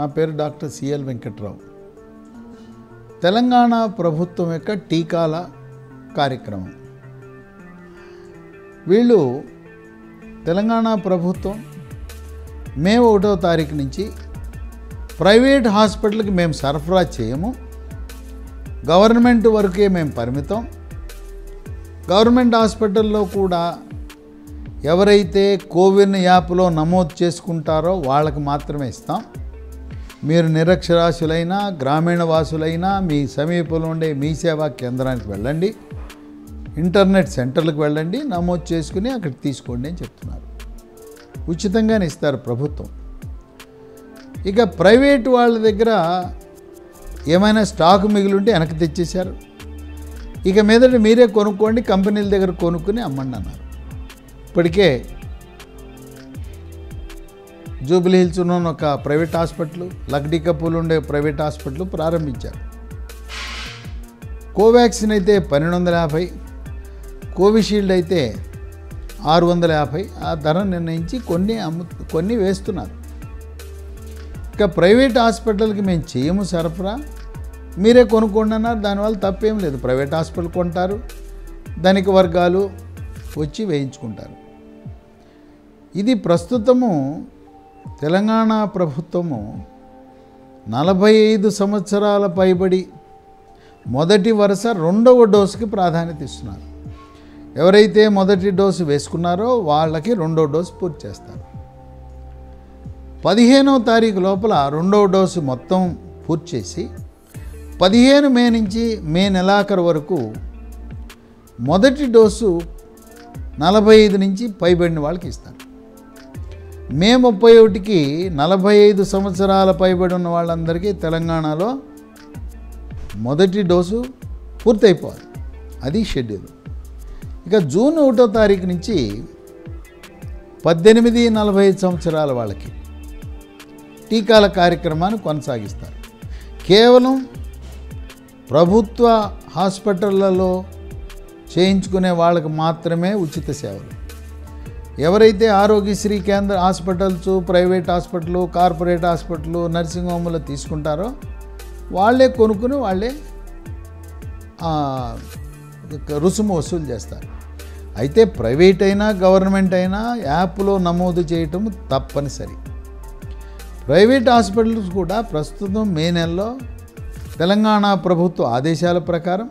నా పేరు doctor CL Venkatrao. Telangana ప్రభుత్వం యొక్క టీకాల కార్యక్రమం. వీళ్ళు తెలంగాణ ప్రభుత్వం మే ఒకటో తారీఖు నుంచి ప్రైవేట్ హాస్పిటల్కి మేము సరఫరా చేయము. గవర్నమెంట్ వరకే మేము పరిమితం. గవర్నమెంట్ హాస్పిటల్లో కూడా ఎవరైతే కోవిన్ యాప్లో నమోదు చేసుకుంటారో వాళ్ళకి మాత్రమే ఇస్తాం. మీరు నిరక్షరాస్యులైనా గ్రామీణ వాసులైనా మీ సమీపంలో ఉండే మీ సేవా కేంద్రానికి వెళ్ళండి. ఇంటర్నెట్ సెంటర్లకు వెళ్ళండి. నమోదు చేసుకుని అక్కడ తీసుకోండి అని చెప్తున్నారు. ఉచితంగానే ఇస్తారు ప్రభుత్వం. ఇక ప్రైవేట్ వాళ్ళ దగ్గర ఏమైనా స్టాక్ మిగిలి ఉంటే వెనక్కి తెచ్చేశారు. ఇక మీదట మీరే కొనుక్కోండి కంపెనీల దగ్గర కొనుక్కుని అమ్మండి అన్నారు. ఇప్పటికే జూబ్లీ హిల్స్లో ఒక ప్రైవేట్ హాస్పిటల్ లక్డీ కపూల్ ఉండే ప్రైవేట్ హాస్పిటల్ ప్రారంభించారు. కోవాక్సిన్ అయితే పన్నెండు వందల యాభై కోవిషీల్డ్ అయితే ఆరు వందల యాభై ఆ ధర నిర్ణయించి కొన్ని అమ్ము కొన్ని వేస్తున్నారు. ఇక ప్రైవేట్ హాస్పిటల్కి మేము చేయము సరఫరా మీరే కొనుక్కోండి అన్నారు. దానివల్ల తప్పేం లేదు. ప్రైవేట్ హాస్పిటల్ కొంటారు ధనిక వర్గాలు వచ్చి వేయించుకుంటారు. ఇది ప్రస్తుతము తెలంగాణ ప్రభుత్వము నలభై ఐదు సంవత్సరాల పైబడి మొదటి వరుస రెండవ డోసుకి ప్రాధాన్యత ఇస్తున్నారు. ఎవరైతే మొదటి డోసు వేసుకున్నారో వాళ్ళకి రెండో డోసు పూర్తి చేస్తారు. పదిహేనవ తారీఖు లోపల రెండవ డోసు మొత్తం పూర్తి చేసి పదిహేను మే నుంచి మే నెలాఖరు వరకు మొదటి డోసు నలభై ఐదు నుంచి పైబడిన వాళ్ళకి ఇస్తారు. మే ముప్పై ఒకటికి నలభై ఐదు సంవత్సరాల పైబడి ఉన్న వాళ్ళందరికీ తెలంగాణలో మొదటి డోసు పూర్తయిపోవాలి. అది షెడ్యూల్. ఇక జూన్ ఒకటో తారీఖు నుంచి పద్దెనిమిది నలభై ఐదు సంవత్సరాల వాళ్ళకి టీకాల కార్యక్రమాన్ని కొనసాగిస్తారు. కేవలం ప్రభుత్వ హాస్పిటళ్ళలో చేయించుకునే వాళ్ళకి మాత్రమే ఉచిత సేవలు. ఎవరైతే ఆరోగ్యశ్రీ కేంద్ర hospitals private hospital corporate hospital nursing హోమ్లో తీసుకుంటారో వాళ్ళే కొనుక్కుని వాళ్ళే రుసుము వసూలు చేస్తారు. అయితే ప్రైవేట్ అయినా గవర్నమెంట్ అయినా యాప్లో నమోదు చేయటం తప్పనిసరి. ప్రైవేట్ హాస్పిటల్స్ కూడా ప్రస్తుతం మే నెలలో తెలంగాణ ప్రభుత్వ ఆదేశాల ప్రకారం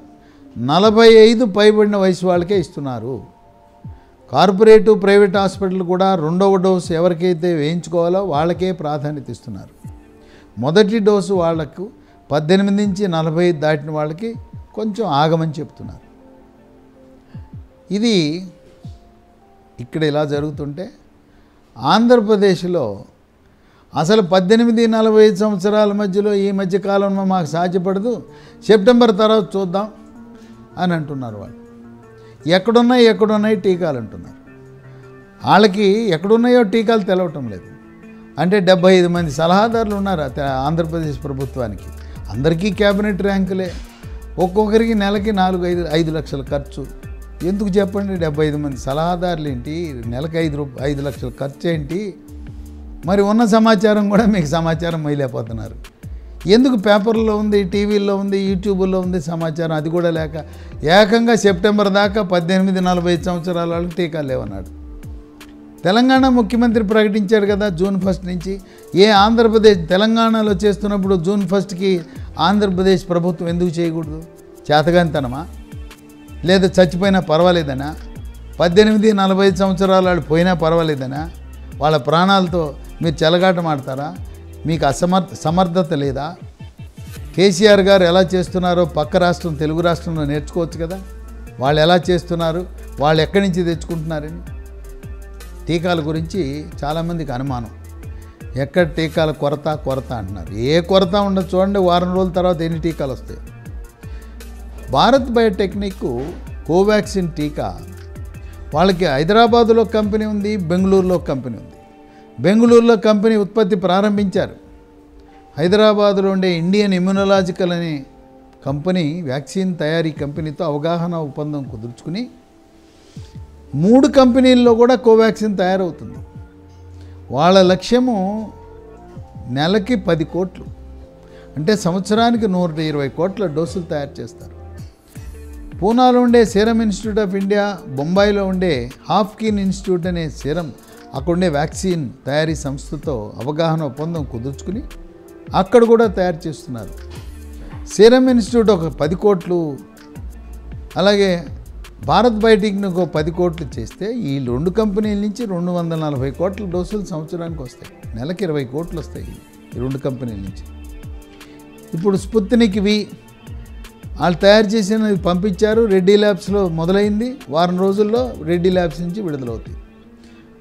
నలభై ఐదు పైబడిన వయసు వాళ్ళకే ఇస్తున్నారు. కార్పొరేటు ప్రైవేట్ హాస్పిటల్ కూడా రెండవ డోసు ఎవరికైతే వేయించుకోవాలో వాళ్ళకే ప్రాధాన్యత ఇస్తున్నారు. మొదటి డోసు వాళ్ళకు పద్దెనిమిది నుంచి నలభై దాటిన వాళ్ళకి కొంచెం ఆగమని చెప్తున్నారు. ఇది ఇక్కడ ఇలా జరుగుతుంటే ఆంధ్రప్రదేశ్లో అసలు పద్దెనిమిది నలభై ఐదు సంవత్సరాల మధ్యలో ఈ మధ్య కాలంలో మాకు సాధ్యపడదు. సెప్టెంబర్ తర్వాత చూద్దాం అని అంటున్నారు వాళ్ళు. ఎక్కడున్నాయి ఎక్కడున్నాయి టీకాలు అంటున్నారు. వాళ్ళకి ఎక్కడున్నాయో టీకాలు తెలవటం లేదు. అంటే డెబ్బై ఐదు మంది సలహాదారులు ఉన్నారు ఆంధ్రప్రదేశ్ ప్రభుత్వానికి. అందరికీ క్యాబినెట్ ర్యాంకులే. ఒక్కొక్కరికి నెలకి నాలుగు ఐదు ఐదు లక్షల ఖర్చు. ఎందుకు చెప్పండి? డెబ్బై ఐదు మంది సలహాదారులు ఏంటి? నెలకి ఐదు రూప ఐదు లక్షల ఖర్చు ఏంటి? మరి ఉన్న సమాచారం కూడా మీకు సమాచారం మైలేకపోతున్నారు ఎందుకు పేపర్లో ఉంది టీవీల్లో ఉంది యూట్యూబ్లో ఉంది సమాచారం? అది కూడా లేక ఏకంగా సెప్టెంబర్ దాకా పద్దెనిమిది నలభై ఐదు సంవత్సరాల వాళ్ళకి టీకా లేవన్నాడు. తెలంగాణ ముఖ్యమంత్రి ప్రకటించాడు కదా జూన్ ఫస్ట్ నుంచి. ఏ ఆంధ్రప్రదేశ్ తెలంగాణలో చేస్తున్నప్పుడు జూన్ ఫస్ట్కి ఆంధ్రప్రదేశ్ ప్రభుత్వం ఎందుకు చేయకూడదు? చేతగానితనమా? లేదా చచ్చిపోయినా పర్వాలేదనా? పద్దెనిమిది నలభై సంవత్సరాల వాళ్ళు పోయినా పర్వాలేదనా? వాళ్ళ ప్రాణాలతో మీరు చెలగాటం ఆడతారా మీకు అసమర్థ సమర్థత లేదా? కేసీఆర్ గారు ఎలా చేస్తున్నారో పక్క రాష్ట్రం తెలుగు రాష్ట్రంలో నేర్చుకోవచ్చు కదా. వాళ్ళు ఎలా చేస్తున్నారు? వాళ్ళు ఎక్కడి నుంచి తెచ్చుకుంటున్నారని. టీకాల గురించి చాలామందికి అనుమానం. ఎక్కడ టీకాల కొరత కొరత అంటున్నారు. ఏ కొరత ఉండదు చూడండి వారం రోజుల తర్వాత ఎన్ని టీకాలు వస్తాయి. భారత్ బయోటెక్నిక్ కోవాక్సిన్ టీకా. వాళ్ళకి హైదరాబాదులో కంపెనీ ఉంది బెంగళూరులో కంపెనీ ఉంది. బెంగళూరులో కంపెనీ ఉత్పత్తి ప్రారంభించారు. హైదరాబాదులో ఉండే ఇండియన్ ఇమ్యునలాజికల్ అనే కంపెనీ వ్యాక్సిన్ తయారీ కంపెనీతో అవగాహన ఒప్పందం కుదుర్చుకుని మూడు కంపెనీల్లో కూడా కోవాక్సిన్ తయారవుతుంది. వాళ్ళ లక్ష్యము నెలకి పది కోట్లు. అంటే సంవత్సరానికి నూట ఇరవై కోట్ల డోసులు తయారు చేస్తారు. పూనాలో ఉండే సీరం ఇన్స్టిట్యూట్ ఆఫ్ ఇండియా బొంబాయిలో ఉండే హాఫ్కిన్ ఇన్స్టిట్యూట్ అనే సీరం అక్కడ ఉండే వ్యాక్సిన్ తయారీ సంస్థతో అవగాహన ఒప్పందం కుదుర్చుకుని అక్కడ కూడా తయారు చేస్తున్నారు. సీరం ఇన్స్టిట్యూట్ ఒక పది కోట్లు అలాగే భారత్ బయోటెక్ని ఒక పది కోట్లు చేస్తే ఈ రెండు కంపెనీల నుంచి రెండు వందల నలభై కోట్ల డోసులు సంవత్సరానికి వస్తాయి. నెలకి ఇరవై కోట్లు వస్తాయి ఈ రెండు కంపెనీల నుంచి. ఇప్పుడు స్పుత్నిక్ వి వాళ్ళు తయారు చేసినవి పంపించారు రెడ్డి ల్యాబ్స్లో మొదలైంది. వారం రోజుల్లో రెడ్డి ల్యాబ్స్ నుంచి విడుదలవుతాయి.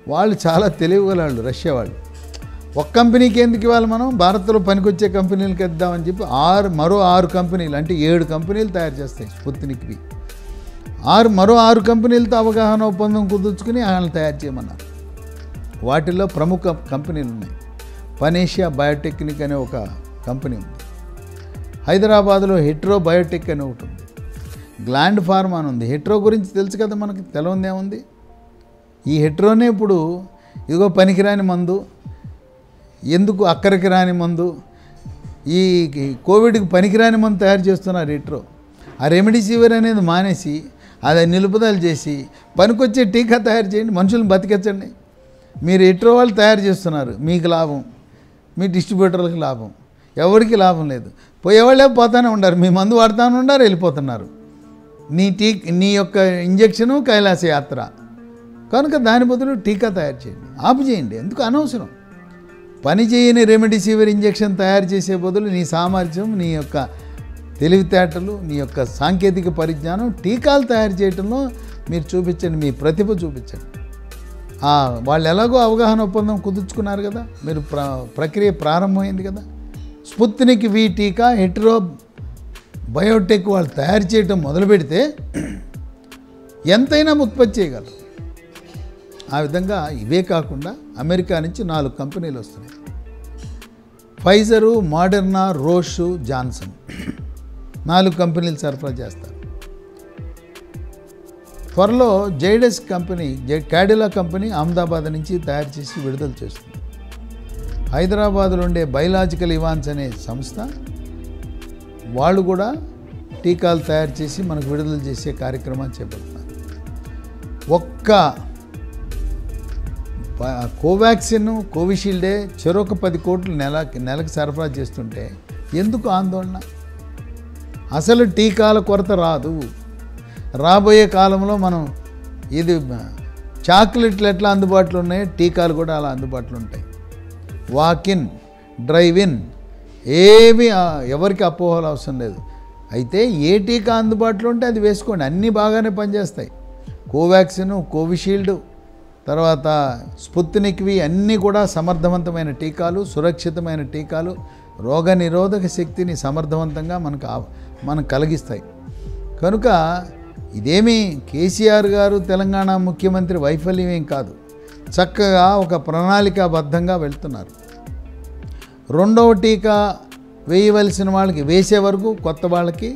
వాళ్ళు చాలా తెలివిగలవాళ్ళు రష్యా వాళ్ళు. ఒక కంపెనీకి ఎందుకు ఇవ్వాలి మనం? భారత్లో పనికొచ్చే కంపెనీలకు ఇద్దామని చెప్పి ఆరు మరో ఆరు కంపెనీలు అంటే ఏడు కంపెనీలు తయారు చేస్తాయి స్పుత్నిక్వి ఆరు మరో ఆరు కంపెనీలతో అవగాహన ఒప్పందం కుదుర్చుకుని వాళ్ళని తయారు చేయమన్నారు. వాటిల్లో ప్రముఖ కంపెనీలు ఉన్నాయి. పనేషియా బయోటెక్నిక్ అనే ఒక కంపెనీ ఉంది. హైదరాబాద్లో హెట్రో బయోటెక్ అని ఒకటి ఉంది. గ్లాండ్ ఫార్మా అని ఉంది. హెట్రో గురించి తెలుసు కదా మనకి? తెలవందేముంది ఈ హెట్రోనే ఇప్పుడు ఇదిగో పనికిరాని మందు ఎందుకు అక్కడికి రాని మందు ఈ కోవిడ్కి పనికిరాని మందు తయారు చేస్తున్నారు హెట్రో ఆ రెమిడిసివిర్ అనేది మానేసి అది నిలుపుదల చేసి పనికొచ్చే టీకా తయారు చేయండి మనుషులను బతికించండి. మీరు హెట్రో వాళ్ళు తయారు చేస్తున్నారు మీకు లాభం. మీ డిస్ట్రిబ్యూటర్లకు లాభం. ఎవరికి లాభం లేదు. పోయేవాళ్ళే పోతానే ఉండారు మీ మందు వాడుతూనే ఉండారు వెళ్ళిపోతున్నారు. నీ టీ నీ యొక్క ఇంజక్షను కైలాస యాత్ర. కనుక దాని బదులు టీకా తయారు చేయండి. ఆపు చేయండి. ఎందుకు అనవసరం? పని చేయని రెమెడీసివిర్ ఇంజెక్షన్ తయారు చేసే బదులు నీ సామర్థ్యం నీ యొక్క తెలివితేటలు నీ యొక్క సాంకేతిక పరిజ్ఞానం టీకాలు తయారు చేయటంలో మీరు చూపించండి మీ ప్రతిభ చూపించండి. వాళ్ళు ఎలాగో అవగాహన ఒప్పందం కుదుర్చుకున్నారు కదా? మీరు ప్ర ప్రక్రియ ప్రారంభమైంది కదా? స్పుత్నిక్ వి టీకా హెట్రో బయోటెక్ వాళ్ళు తయారు చేయటం మొదలు పెడితే ఎంతైనా ఉత్పత్తి చేయగలరు. ఆ విధంగా ఇవే కాకుండా అమెరికా నుంచి నాలుగు కంపెనీలు వస్తున్నాయి. ఫైజరు మోడర్నా రోషు జాన్సన్ నాలుగు కంపెనీలు సరఫరా చేస్తారు. త్వరలో జైడస్ కంపెనీ జై క్యాడిలా కంపెనీ అహ్మదాబాద్ నుంచి తయారు చేసి విడుదల చేస్తుంది. హైదరాబాద్లో ఉండే బయలాజికల్ ఇవాన్స్ అనే సంస్థ వాళ్ళు కూడా టీకాలు తయారు చేసి మనకు విడుదల చేసే కార్యక్రమాన్ని చేపడుతున్నారు. ఒక్క కోవాక్సిన్ కోవిషీల్డే చెరొక పది కోట్లు నెల నెలకు సరఫరా చేస్తుంటే ఎందుకు ఆందోళన? అసలు టీకాల కొరత రాదు. రాబోయే కాలంలో మనం ఇది చాక్లెట్లు ఎట్లా అందుబాటులో ఉన్నాయో టీకాలు కూడా అలా అందుబాటులో ఉంటాయి. వాకిన్ డ్రైవ్ ఇన్ ఏమి ఎవరికి అపోహలు అవసరం లేదు. అయితే ఏ టీకా అందుబాటులో ఉంటే అది వేసుకోండి. అన్నీ బాగానే పనిచేస్తాయి. కోవాక్సిన్ కోవిషీల్డ్ తర్వాత స్పుత్నిక్వి అన్నీ కూడా సమర్థవంతమైన టీకాలు సురక్షితమైన టీకాలు రోగ నిరోధక శక్తిని సమర్థవంతంగా మనకు మనకు కలిగిస్తాయి. కనుక ఇదేమీ కేసీఆర్ గారు తెలంగాణ ముఖ్యమంత్రి వైఫల్యం ఏం కాదు. చక్కగా ఒక ప్రణాళికాబద్ధంగా వెళ్తున్నారు. రెండవ టీకా వేయవలసిన వాళ్ళకి వేసే వరకు కొత్త వాళ్ళకి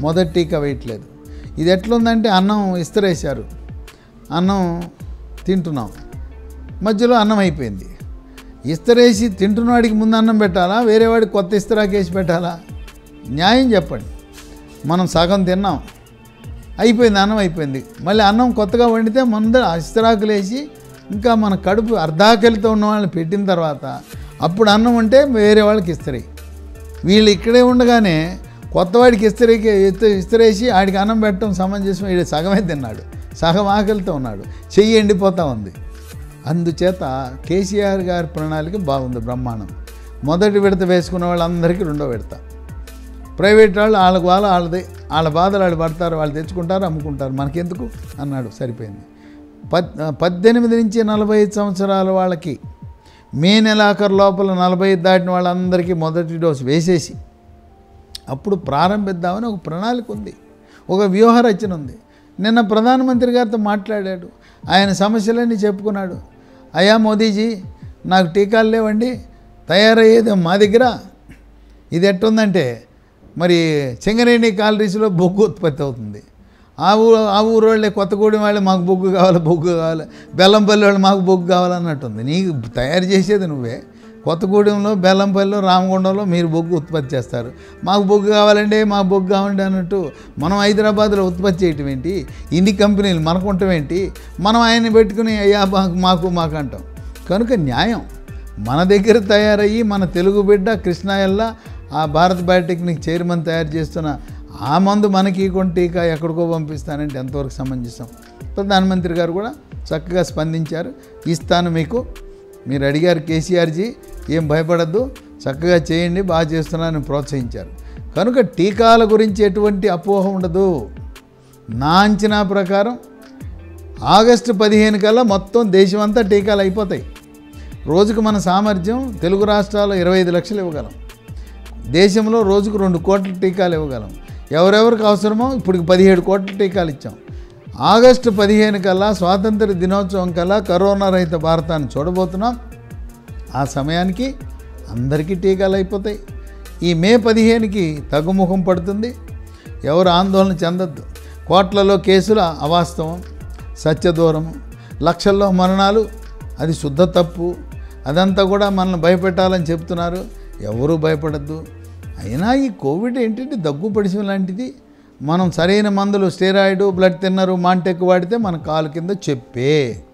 మొదటి టీకా వేయట్లేదు. ఇది ఎట్లుందంటే అన్నం ఇస్తరేశారు. అన్నం తింటున్నాం. మధ్యలో అన్నం అయిపోయింది. ఇస్తరేసి తింటున్నవాడికి ముందు అన్నం పెట్టాలా? వేరే వాడికి కొత్త ఇస్తరాకేసి పెట్టాలా? న్యాయం చెప్పండి. మనం సగం తిన్నాం. అయిపోయింది అన్నం అయిపోయింది. మళ్ళీ అన్నం కొత్తగా వండితే ముందు ఇస్తరాకులు వేసి ఇంకా మన కడుపు అర్ధాకలితో ఉన్న వాళ్ళని పెట్టిన తర్వాత అప్పుడు అన్నం ఉంటే వేరే వాళ్ళకి ఇస్తరి. వీళ్ళు ఇక్కడే ఉండగానే కొత్తవాడికి ఇస్తరికి ఇస్తరేసి ఆడికి అన్నం పెట్టడం సమంజసం వీడు సగమే తిన్నాడు. సగం ఆకలితో ఉన్నాడు. చెయ్యి ఎండిపోతూ ఉంది. అందుచేత కేసీఆర్ గారి ప్రణాళిక బాగుంది బ్రహ్మాండం. మొదటి విడత వేసుకున్న వాళ్ళందరికీ రెండో విడత. ప్రైవేట్ వాళ్ళు వాళ్ళకి వాళ్ళ వాళ్ళది. వాళ్ళ బాధలు వాళ్ళు పడతారు వాళ్ళు తెచ్చుకుంటారు అమ్ముకుంటారు. మనకెందుకు? అన్నాడు. సరిపోయింది. పద్ పద్దెనిమిది నుంచి నలభై ఐదు సంవత్సరాల వాళ్ళకి మే నెలాఖరు లోపల నలభై ఐదు దాటిన వాళ్ళందరికీ మొదటి డోసు వేసేసి అప్పుడు ప్రారంభిద్దామని ఒక ప్రణాళిక ఉంది. ఒక వ్యూహ రచన ఉంది. నిన్న ప్రధానమంత్రి గారితో మాట్లాడాడు. ఆయన సమస్యలన్నీ చెప్పుకున్నాడు. అయ్యా మోదీజీ నాకు టీకాలు లేవండి. తయారయ్యేది మా దగ్గర. ఇది ఎట్టుందంటే మరి సింగరేణి కాలరీస్లో బొగ్గు ఉత్పత్తి అవుతుంది. ఆ ఊరు ఆ ఊరు వాళ్ళే కొత్తగూడెం వాళ్ళే మాకు బొగ్గు కావాలి బొగ్గు కావాలి. బెల్లంపల్లి వాళ్ళు మాకు బొగ్గు కావాలన్నట్టుంది. నీకు తయారు చేసేది నువ్వే. కొత్తగూడెంలో బెల్లంపల్లిలో రామగుండంలో మీరు బొగ్గు ఉత్పత్తి చేస్తారు. మాకు బొగ్గు కావాలండి మాకు బొగ్గు కావాలండి అన్నట్టు మనం హైదరాబాద్లో ఉత్పత్తి చేయటం ఏంటి? ఇన్ని కంపెనీలు మనకు ఏంటి? మనం ఆయన్ని పెట్టుకుని అయ్యా మాకు మాకు మాకు అంటాం. కనుక న్యాయం. మన దగ్గర తయారయ్యి మన తెలుగు బిడ్డ కృష్ణాయల్లా ఆ భారత్ బయోటెక్నిక్ చైర్మన్ తయారు చేస్తున్న ఆ మందు మనకి కొన్ని టీకా ఎక్కడికో పంపిస్తానంటే ఎంతవరకు సమంజసం? ప్రధానమంత్రి గారు కూడా చక్కగా స్పందించారు. ఇస్తాను మీకు. మీరు అడిగారు కేసీఆర్జీ. ఏం భయపడద్దు చక్కగా చేయండి బాగా చేస్తున్నానని ప్రోత్సహించారు. కనుక టీకాల గురించి ఎటువంటి అపోహ ఉండదు. నా అంచనా ప్రకారం ఆగస్టు పదిహేను కల్లా మొత్తం దేశమంతా టీకాలు అయిపోతాయి. రోజుకు మన సామర్థ్యం తెలుగు రాష్ట్రాల్లో ఇరవై ఐదు లక్షలు ఇవ్వగలం. దేశంలో రోజుకు రెండు కోట్ల టీకాలు ఇవ్వగలం. ఎవరెవరికి అవసరమో ఇప్పుడు పదిహేడు కోట్ల టీకాలు ఇచ్చాం. ఆగస్టు పదిహేను కల్లా స్వాతంత్ర దినోత్సవం కల్లా కరోనా రహిత భారతాన్ని చూడబోతున్నాం. ఆ సమయానికి అందరికీ టీకాలు అయిపోతాయి. ఈ మే పదిహేనుకి తగ్గుముఖం పడుతుంది. ఎవరు ఆందోళన చెందొద్దు. కోట్లలో కేసుల అవాస్తవం సత్యదూరము లక్షల్లో మరణాలు అది శుద్ధ తప్పు. అదంతా కూడా మనల్ని భయపెట్టాలని చెప్తున్నారు. ఎవరూ భయపడద్దు. అయినా ఈ కోవిడ్ ఏంటంటే దగ్గు పడిసిన లాంటిది. మనం సరైన మందులు స్టెరాయిడ్ బ్లడ్ తిన్నరు మాంటెక్ వాడితే మన కాలు కింద చెప్పే.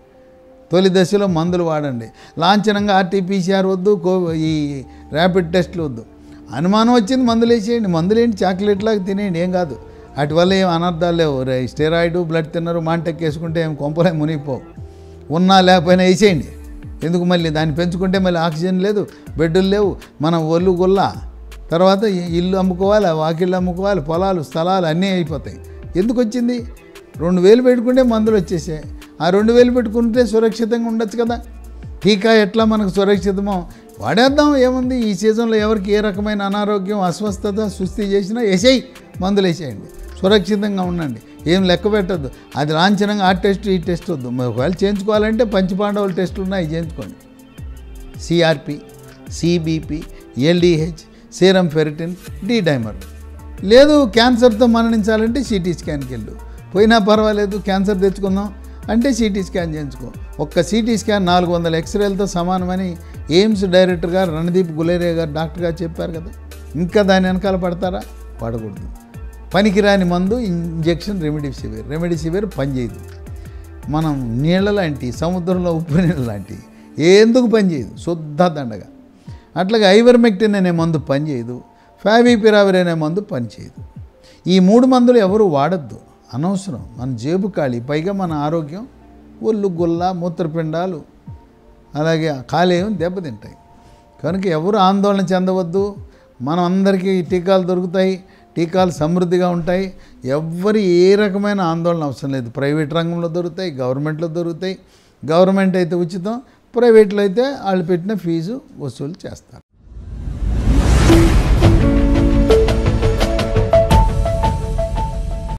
తొలి దశలో మందులు వాడండి. లాంఛనంగా ఆర్టీపీసీఆర్ వద్దు కో ఈ ర్యాపిడ్ టెస్ట్లు వద్దు. అనుమానం వచ్చింది మందులు వేసేయండి. మందులు ఏంటి? చాక్లెట్ లాగా తినేయండి. ఏం కాదు. వాటి వల్ల ఏం అనర్థాలు లేవు. రే- స్టెరాయిడ్ బ్లడ్ తిన్నరు మాంటెక్ వేసుకుంటే ఏం కొంపలే మునిగిపోవు. ఉన్నా లేకపోయినా వేసేయండి. ఎందుకు మళ్ళీ? దాన్ని పెంచుకుంటే మళ్ళీ ఆక్సిజన్ లేదు బెడ్డులు లేవు. మనం ఒళ్ళు గుల్ల. తర్వాత ఇల్లు అమ్ముకోవాలి వాకిళ్ళు అమ్ముకోవాలి పొలాలు స్థలాలు అన్నీ అయిపోతాయి. ఎందుకు వచ్చింది? రెండు వేలు పెట్టుకుంటే మందులు వచ్చేసాయి. ఆ రెండు వేలు పెట్టుకుంటే సురక్షితంగా ఉండొచ్చు కదా. టీకా ఎట్లా మనకు సురక్షితమో వాడేద్దాం ఏముంది? ఈ సీజన్లో ఎవరికి ఏ రకమైన అనారోగ్యం అస్వస్థత సుస్థి చేసినా వేసేయి మందులు వేసేయండి. సురక్షితంగా ఉండండి. ఏం లెక్క పెట్టద్దు. అది లాంఛనంగా ఆ టెస్ట్ ఈ టెస్ట్ వద్దు. ఒకవేళ చేయించుకోవాలంటే పంచపాండవుల టెస్టులు ఉన్నాయి చేయించుకోండి. CRP CBP LDH serum ferritin D dimer లేదు క్యాన్సర్తో మరణించాలంటే సిటీ స్కాన్కి వెళ్ళు. పోయినా పర్వాలేదు క్యాన్సర్ తెచ్చుకుందాం. అంటే సిటీ స్కాన్ చేయించుకో. ఒక్క సిటీ స్కాన్ నాలుగు వందల ఎక్స్రేలతో సమానమని ఎయిమ్స్ డైరెక్టర్ గారు రణదీప్ గులేరియా గారు డాక్టర్ గారు చెప్పారు కదా. ఇంకా దాని వెనకాల పడతారా? పడకూడదు. పనికిరాని మందు ఇంజెక్షన్ రెమిడిసివిర్ రెమిడిసివిర్ పనిచేయదు. మనం నీళ్ళ లాంటి సముద్రంలో ఉప్పు నీళ్ళ లాంటి ఎందుకు పనిచేయదు? శుద్ధ దండగా. అట్లాగే ఐవర్మెక్టిన్ అనే మందు పనిచేయదు. ఫావిపిరావిర్ అనే మందు పనిచేయదు. ఈ మూడు మందులు ఎవరు వాడద్దు. అనవసరం. మన జేబు ఖాళీ. పైగా మన ఆరోగ్యం ఒళ్ళు గుల్ల మూత్రపిండాలు అలాగే కాలేయం దెబ్బతింటాయి. కనుక ఎవరు ఆందోళన చెందవద్దు. మనం అందరికీ టీకాలు దొరుకుతాయి. టీకాలు సమృద్ధిగా ఉంటాయి. ఎవ్వరి ఏ రకమైన ఆందోళన అవసరం లేదు. ప్రైవేట్ రంగంలో దొరుకుతాయి గవర్నమెంట్లో దొరుకుతాయి. గవర్నమెంట్ అయితే ఉచితం ప్రైవేట్లో అయితే వాళ్ళు పెట్టిన ఫీజు వసూలు చేస్తారు.